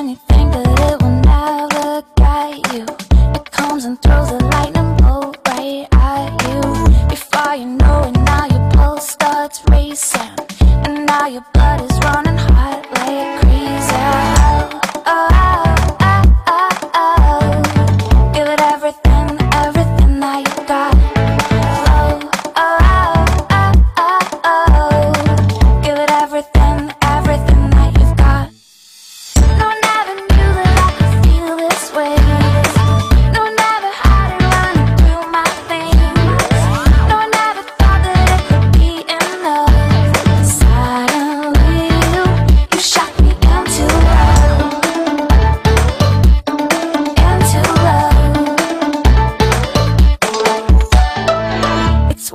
anything, but it will never get you. It comes and throws a lightning.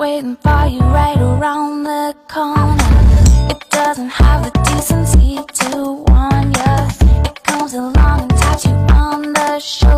waiting for you right around the corner. It doesn't have the decency to warn you It comes along and taps you on the shoulder.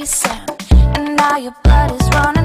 And now your blood is running.